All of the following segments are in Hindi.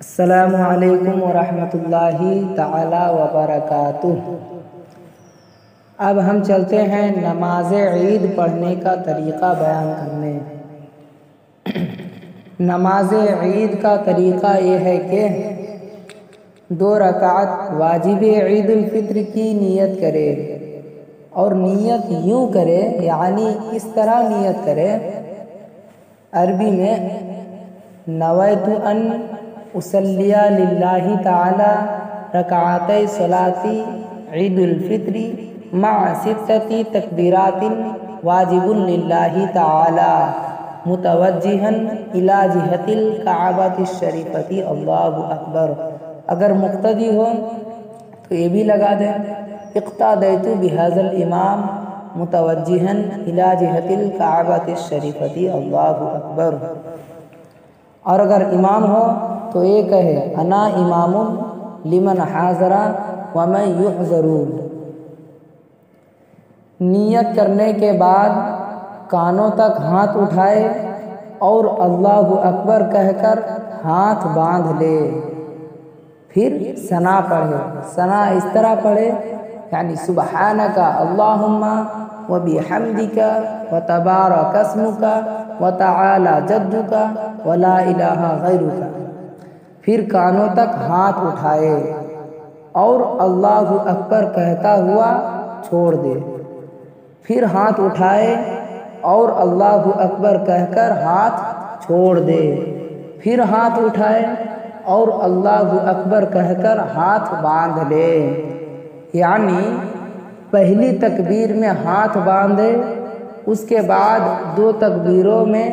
असलकम वरहमतुल्लाहि ताला वबरकातुह अब हम चलते हैं नमाज़ ईद पढ़ने का तरीक़ा बयान करने। नमाज़ ईद का तरीक़ा ये है कि दो रकात वाजिब ईद फित्र की नीयत करे और नीयत यूँ करे, यानी इस तरह नीयत करे। अरबी में नवैतु अन उसलिया लिल्लाहि ताला रकात सलाती ईदुलफ़ित्री मा सित्तती तकबीरातिन वाजिबुन लिल्लाहि ताला मुतवज्जिहन इला जिहतिल काबत शरीफती अल्लाहु अकबर अगर मुक्तदी हो तो ये भी लगा दें इक़्ता दैतु बिहाजल इमाम मुतवज्जिहन इला जिहतिल काबत शरीफती अल्लाहु अकबर और अगर इमाम हो तो ये कहे, अना इमाम लिमन हाजरा वमन युहजरून. नियत करने के बाद कानों तक हाथ उठाए और अल्लाह अकबर कहकर हाथ बाँध ले। फिर सना पढ़े। सना इस तरह पढ़े, यानी सुबहान का अल्लाहुम्मा व बिहमदिका व तबार कसमुका व ताला जद्दुका व ला इलाहा गैरुका। फिर कानों तक हाथ उठाए और अल्लाह अकबर कहता हुआ, छोड़ दे। फिर हाथ उठाए और अल्लाह अकबर कहकर, हाथ छोड़ दे। फिर हाथ उठाए और अल्लाह अकबर कहकर, हाथ बाँध ले। यानी पहली तकबीर में हाथ बांधे, उसके बाद दो तकबीरों में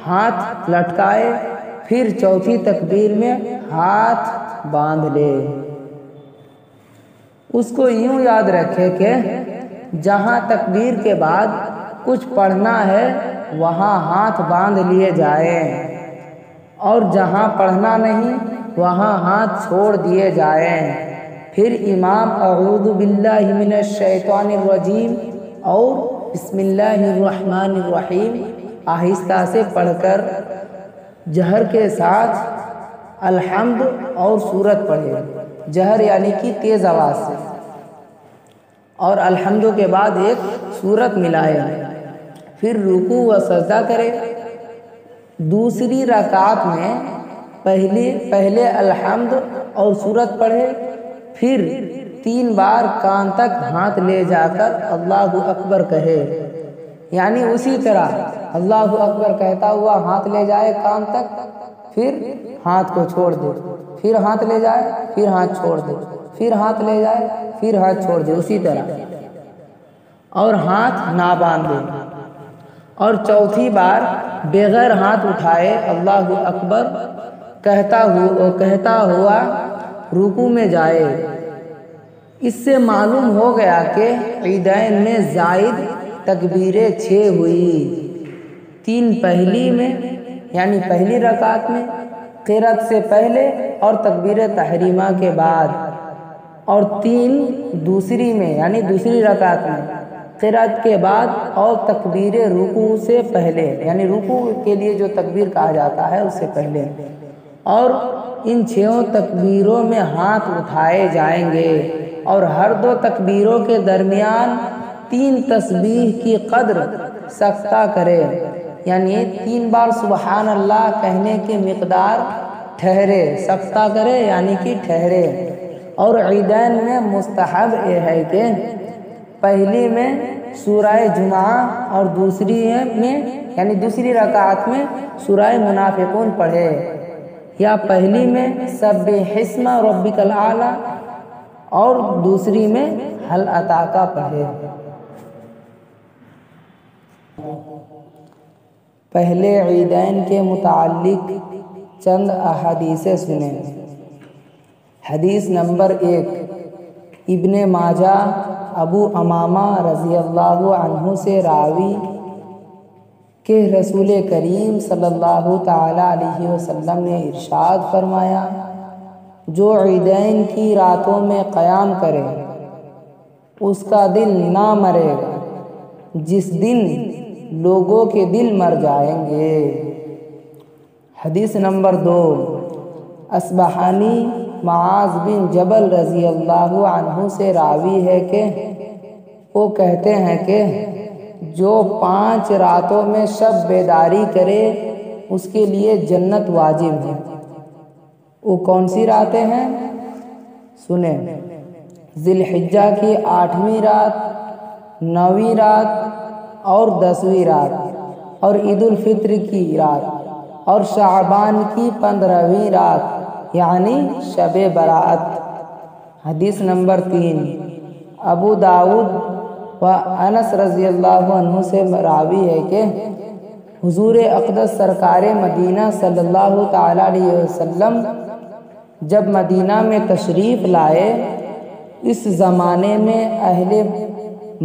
हाथ लटकाए फिर चौथी तकबीर में हाथ बाँध ले। उसको यूँ याद रखे कि जहाँ तकबीर के बाद कुछ पढ़ना है, वहाँ हाथ बाँध लिए जाए। और जहाँ पढ़ना नहीं, वहाँ हाथ छोड़ दिए जाए। फिर इमाम, अऊदु बिल्लाहिमिनशैतानिर्रजीम और बिस्मिल्लाहिर्रहमानिर्रहीम आहिस्ता से पढ़कर जहर के साथ अल्हम्द और सूरत पढ़े। जहर यानी कि तेज़ आवाज़ से। और अल्हम्द के बाद एक सूरत मिलाए फिर रुकू व सजदा करे। दूसरी रकात में पहले पहले अल्हम्द और सूरत पढ़े। फिर तीन बार कान तक हाथ ले जाकर अल्लाह अकबर कहे। यानी उसी तरह अल्लाह अकबर कहता हुआ, हाथ ले जाए कान तक, फिर हाथ को छोड़ दे। फिर हाथ ले जाए, फिर हाथ छोड़ दे। फिर हाथ ले जाए, फिर हाथ छोड़ दे। उसी तरह। और हाथ ना बांधे। और चौथी बार बगैर हाथ उठाए अल्लाह अकबर कहता हुआ कहता हुआ, रुकू में जाए। इससे मालूम हो गया कि ईदैन में जायद तकबीरें छः हुई। तीन पहली में, यानी पहली रकात में, किरत से पहले और तकबीर तहरीमा के बाद। और तीन दूसरी में, यानी दूसरी रकात में, किरत के बाद और तकबीर रुकू से पहले, यानी रुकू के लिए जो तकबीर कहा जाता है, उससे पहले। और इन छयों तकबीरों में हाथ उठाए जाएँगे और हर दो तकबीरों के दरमियान तीन तस्बीह की कदर सख्ता करे। यानी तीन बार सुबहान अल्लाह कहने के मकदार ठहरे, सख्ता करे, यानी कि ठहरे। और ईदैन में मुस्तहब ये है कि पहली में सूरह जुमा और दूसरी में, यानी दूसरी रकात में सूरह मुनाफिकून पढ़े। या पहली में सब हिस्मा रबिकल आला और दूसरी में हल अताका पढ़े। पहले ईदैन के मुतालिक चंद अहदीसें सुने। हदीस नंबर एक, इब्ने माजा अबू अमामा रज़ी अल्लाह से रावी के रसूल करीम सल्लल्लाहु ताला अलैहि वसल्लम ने इरशाद फरमाया, जो ईदैन की रातों में क़याम करे, उसका दिल ना मरेगा। जिस दिन लोगों के दिल मर जाएँगे। हदीस नंबर दो, असबहानी माज बिन जबल रज़ी अल्लाह से रावी है कि वो कहते हैं कि जो पाँच रातों में शब बेदारी करे, उसके लिए जन्नत वाजिब है। वो कौन सी रातें हैं? सुने। जिलहिज्जा की आठवीं रात, नौवीं रात और दसवीं रात, और ईद फित्र की रात, और शाबान की पंद्रहवीं रात, यानी शब बरात। हदीस नंबर तीन, अबू दाऊद व अनस रज़ी अल्लाह से रावी है कि हुजूर अक़दस सरकार मदीना सल्लल्लाहु अलैहि वसल्लम जब मदीना में तशरीफ़ लाए, इस ज़माने में अहले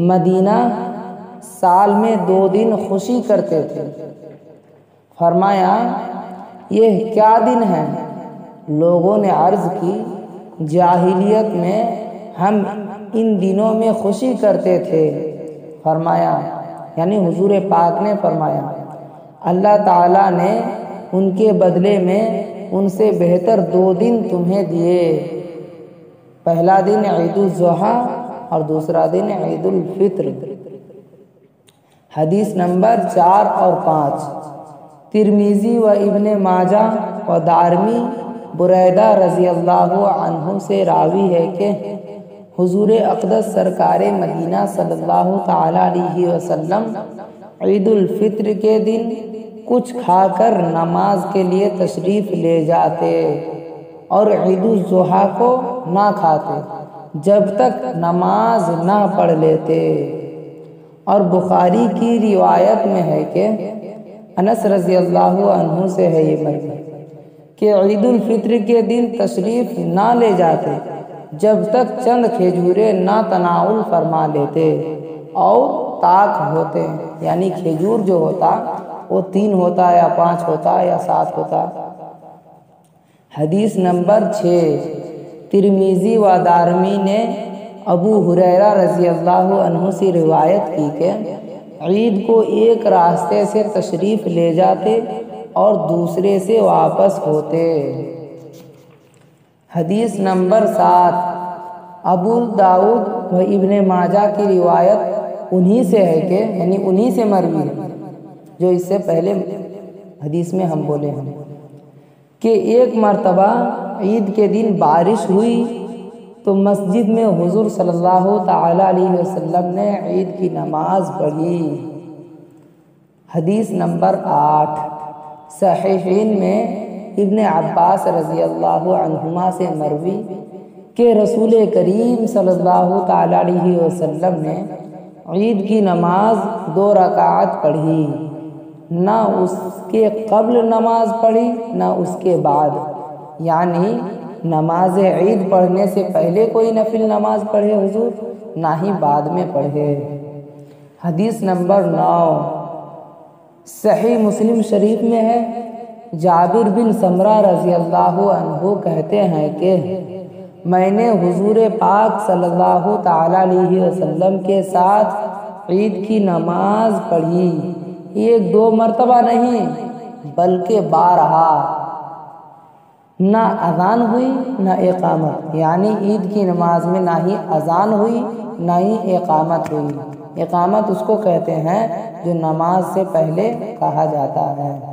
मदीना साल में दो दिन खुशी करते थे। फरमाया, यह क्या दिन है? लोगों ने अर्ज़ की, जाहिलियत में हम इन दिनों में खुशी करते थे। फरमाया, यानी हुजूर पाक ने फरमाया, अल्लाह ताला ने उनके बदले में उनसे बेहतर दो दिन तुम्हें दिए। पहला दिन ईदुलजुहा और दूसरा दिन फित्र। हदीस नंबर चार और पाँच। तिरमीज़ी व इब्ने माजा व दारमी बुरैदा रज़ी अल्लाह से रावी है कि हुजूर अक़दस सरकार मदीना सल्लल्लाहु अलैहि वसल्लम के दिन कुछ खाकर नमाज़ के लिए तशरीफ़ ले जाते और ईदुलजुहा को ना खाते, जब तक नमाज़ ना पढ़ लेते। और बुखारी की रिवायत में है कि अनस रज़ी अल्लाह से है ये मर्ज़ी कि ईद फित्र के दिन तशरीफ़ ना ले जाते, जब तक चंद खेजूरे ना तनाउल फरमा लेते और ताक होते, यानी खेजूर जो होता, वो तीन होता या पाँच होता या सात होता। हदीस नंबर छ, तिरमीज़ी व दारमी ने अबू हुरैरा रज़ी अल्लाह से रिवायत की के ईद को एक रास्ते से तशरीफ़ ले जाते और दूसरे से वापस होते। हदीस नंबर सात, अबुल दाऊद व इब्ने माजा की रिवायत उन्हीं से है कि, यानी उन्हीं से मरवी जो इससे पहले हदीस में हम बोले हैं कि एक मर्तबा ईद के दिन बारिश हुई तो मस्जिद में हुजूर सल्लल्लाहु अलैहि वसल्लम ने ईद की नमाज़ पढ़ी। हदीस नंबर आठ, सहीहीन में इब्न अब्बास रज़ी अल्लाह अन्हुमा से मरवी के रसूल करीम सल्लल्लाहु अलैहि वसल्लम ने ईद की नमाज़ दो रकात पढ़ी। ना उसके कबल नमाज़ पढ़ी, ना उसके बाद। यानी नमाज़ ईद पढ़ने से पहले कोई नफिल नमाज़ पढ़े हुजूर? ना ही बाद में पढ़े। हदीस नंबर नौ। सही मुस्लिम शरीफ में है। जाबिर बिन समरा रज़ी अल्लाह अनहु कहते हैं कि, मैंने हुजूर पाक सल्लल्लाहु अलैहि वसल्लम के साथ ईद की नमाज़ पढ़ी। एक दो मर्तबा नहीं, बल्कि बारहा। ना अजान हुई, ना एकामत यानी ईद की नमाज़ में ना ही अजान हुई, ना ही एकामत हुई। एकामत उसको कहते हैं जो नमाज़ से पहले कहा जाता है।